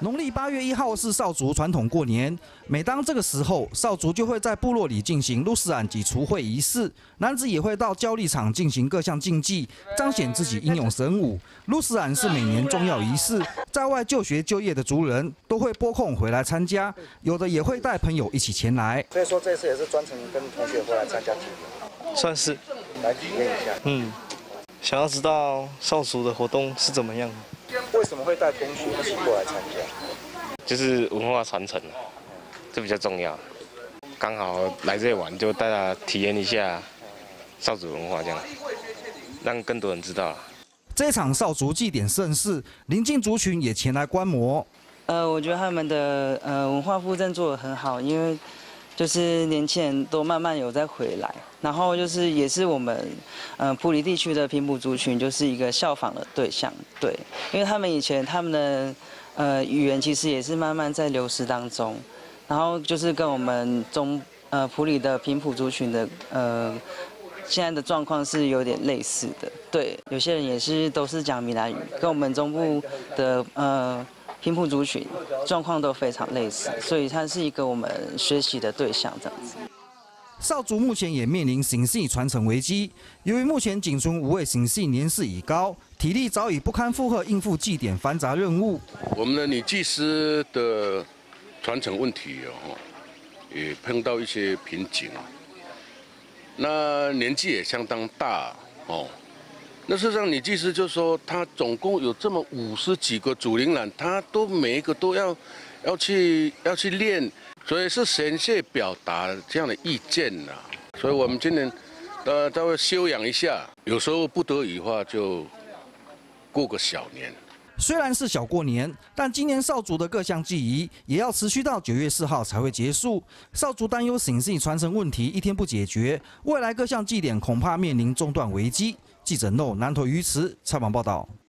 农历八月一号是少族传统过年，每当这个时候，少族就会在部落里进行露斯染及除秽仪式，男子也会到交力场进行各项竞技，彰显自己英勇神武。露斯染是每年重要仪式，在外就学就业的族人都会拨空回来参加，有的也会带朋友一起前来。所以说这次也是专程跟同学回来参加体验，算是来体验一下。嗯，想要知道少族的活动是怎么样的。为什么会带同学一起过来参加？就是文化传承，这比较重要。刚好来这里玩，就带他体验一下少族文化，这样让更多人知道。这场少族祭典盛事，邻近族群也前来观摩。呃，我觉得他们的呃文化附赠做的很好，因为就是年轻人都慢慢有在回来，然后就是也是我们呃普里地区的平埔族群就是一个效仿的对象，对，因为他们以前他们的呃语言其实也是慢慢在流失当中，然后就是跟我们中呃普里的平埔族群的呃现在的状况是有点类似的，对，有些人也是都是讲闽南语，跟我们中部的呃。平埔族群状况都非常类似，所以它是一个我们学习的对象。这样子，少族目前也面临形系传承危机，由于目前仅存五位形系年事已高，体力早已不堪负荷应付祭典繁杂任务。我们的女祭司的传承问题哦，也碰到一些瓶颈，那年纪也相当大哦。那事实上，你技师就说，他总共有这么五十几个主灵缆，他都每一个都要要去要去练，所以是先谢表达这样的意见呐。所以我们今年呃稍微休养一下，有时候不得已的话就过个小年。虽然是小过年，但今年少族的各项祭仪也要持续到九月四号才会结束。少族担忧形系传承问题一天不解决，未来各项祭典恐怕面临中断危机。记者 No 南投鱼池采访报道。